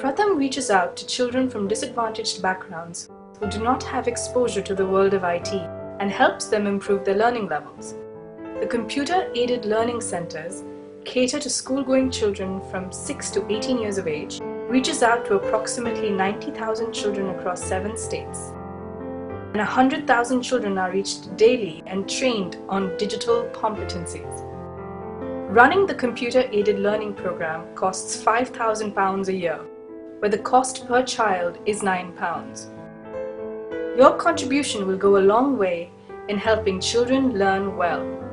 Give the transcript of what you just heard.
Pratham reaches out to children from disadvantaged backgrounds who do not have exposure to the world of IT and helps them improve their learning levels. The computer aided learning centers cater to school going children from 6 to 18 years of age, reaches out to approximately 90,000 children across seven states. And 100,000 children are reached daily and trained on digital competencies. Running the computer aided learning program costs £5,000 a year, where the cost per child is £9. Your contribution will go a long way in helping children learn well.